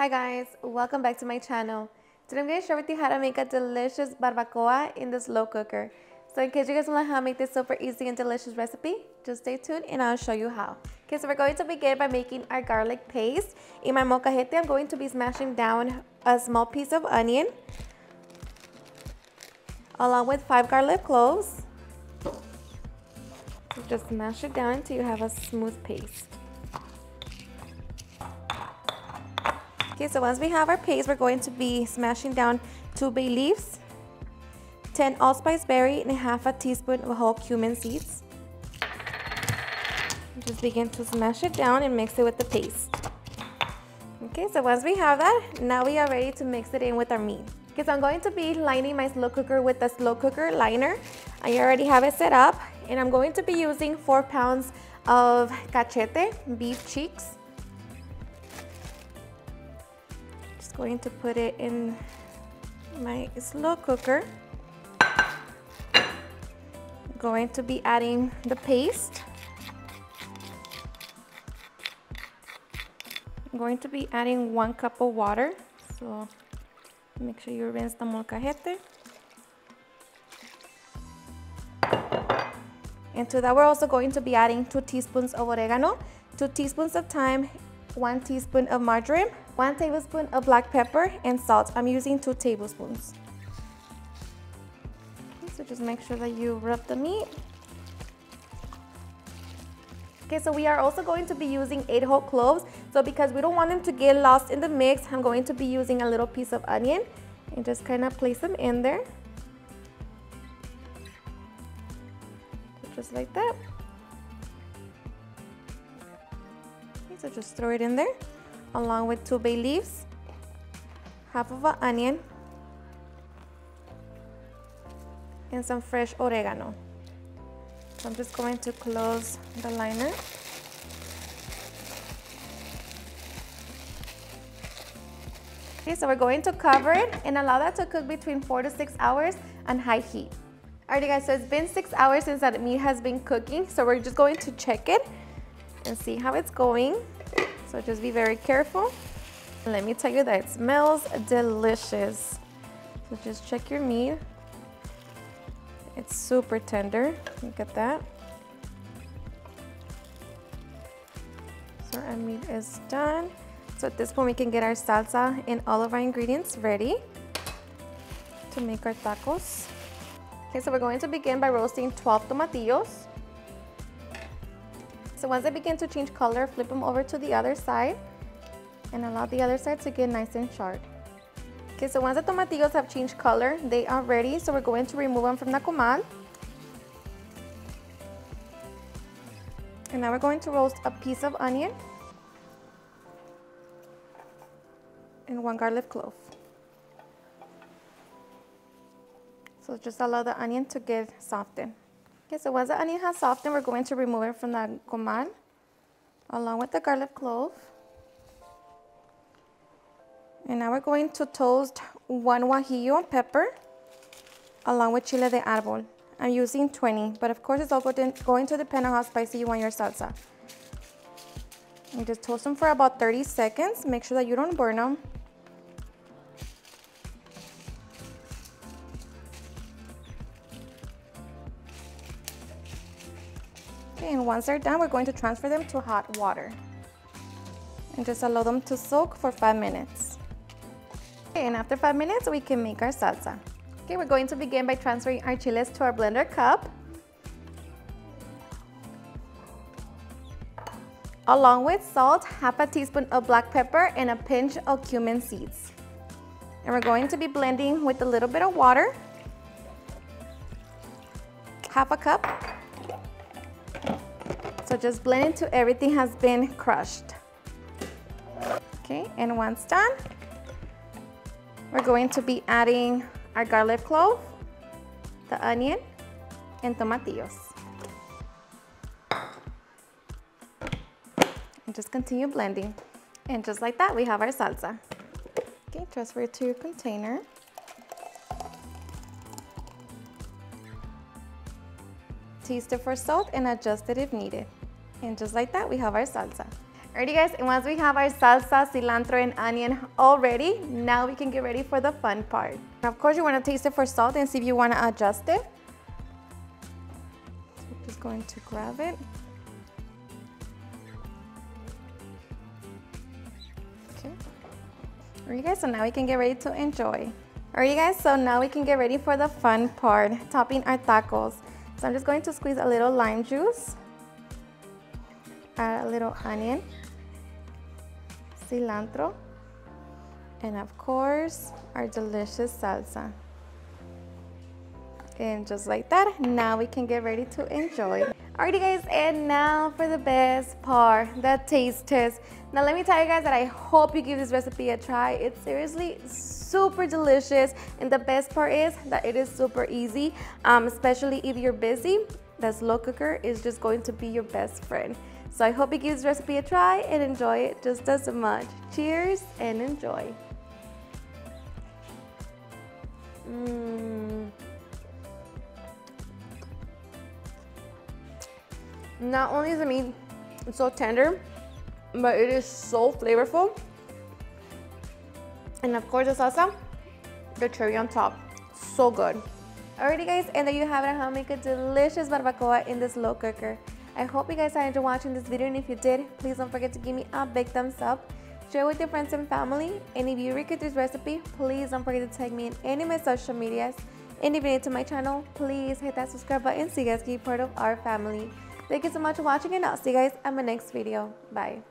Hi guys, welcome back to my channel. Today I'm going to share with you how to make a delicious barbacoa in the slow cooker. So in case you guys want to know how to make this super easy and delicious recipe, just stay tuned and I'll show you how. Okay, so we're going to begin by making our garlic paste. In my molcajete, I'm going to be smashing down a small piece of onion along with five garlic cloves. So just smash it down until you have a smooth paste. Okay, so once we have our paste, we're going to be smashing down two bay leaves, 10 allspice berry, and a half a teaspoon of whole cumin seeds. Just begin to smash it down and mix it with the paste. Okay, so once we have that, now we are ready to mix it in with our meat. Okay, so I'm going to be lining my slow cooker with the slow cooker liner. I already have it set up, and I'm going to be using four pounds of cachete, beef cheeks. going to put it in my slow cooker. Going to be adding the paste. I'm going to be adding one cup of water. So make sure you rinse the molcajete. And to that, we're also going to be adding two teaspoons of oregano, two teaspoons of thyme, one teaspoon of margarine, 1 tablespoon of black pepper and salt. I'm using 2 tablespoons. So just make sure that you rub the meat. Okay, so we are also going to be using 8 whole cloves. So because we don't want them to get lost in the mix, I'm going to be using a little piece of onion and just kind of place them in there. Just like that. Okay, so just throw it in there along with two bay leaves, half of an onion, and some fresh oregano. So I'm just going to close the liner. Okay, so we're going to cover it and allow that to cook between four to six hours on high heat. Alrighty guys, so it's been six hours since that meat has been cooking, so we're just going to check it and see how it's going. So just be very careful. let me tell you that it smells delicious. So just check your meat. It's super tender. Look at that. So our meat is done. So at this point we can get our salsa and all of our ingredients ready to make our tacos. Okay, so we're going to begin by roasting 12 tomatillos. So once they begin to change color, flip them over to the other side and allow the other side to get nice and sharp. Okay, so once the tomatillos have changed color, they are ready. So we're going to remove them from the comal. And now we're going to roast a piece of onion and one garlic clove. So just allow the onion to get softened. Okay, so once the onion has softened, we're going to remove it from the comal along with the garlic clove. And now we're going to toast one guajillo pepper along with chile de árbol. I'm using 20, but of course it's all going to depend on how spicy you want your salsa. And just toast them for about 30 seconds. Make sure that you don't burn them. Okay, and once they're done, we're going to transfer them to hot water. And just allow them to soak for five minutes. Okay, and after five minutes, we can make our salsa. Okay, we're going to begin by transferring our chiles to our blender cup. Along with salt, half a teaspoon of black pepper, and a pinch of cumin seeds. And we're going to be blending with a little bit of water. Half a cup so just blend it until everything has been crushed. Okay, and once done, we're going to be adding our garlic clove, the onion, and tomatillos. And just continue blending. And just like that, we have our salsa. Okay, transfer it to your container. Taste it for salt and adjust it if needed. And just like that, we have our salsa. Alrighty guys, and once we have our salsa, cilantro, and onion all ready, now we can get ready for the fun part. of course, you want to taste it for salt and see if you want to adjust it. So I'm just going to grab it. Okay. Alright guys, so now we can get ready to enjoy. Alright guys, so now we can get ready for the fun part, topping our tacos. So I'm just going to squeeze a little lime juice, add a little onion, cilantro, and of course, our delicious salsa. And just like that, now we can get ready to enjoy. Alrighty guys, and now for the best part, the taste test. Now let me tell you guys that I hope you give this recipe a try. It's seriously super delicious. And the best part is that it is super easy, um, especially if you're busy. The slow cooker is just going to be your best friend. So I hope you give this recipe a try and enjoy it just as much. Cheers and enjoy. Mmm. Not only is the meat so tender, but it is so flavorful. And of course the salsa, the cherry on top, so good. Alrighty guys, and there you have it how to make a delicious barbacoa in this slow cooker. I hope you guys enjoyed watching this video and if you did, please don't forget to give me a big thumbs up. Share with your friends and family. And if you recreate this recipe, please don't forget to tag me in any of my social medias. And if you're new to my channel, please hit that subscribe button so you guys can be part of our family. Thank you so much for watching and I'll see you guys in my next video. Bye.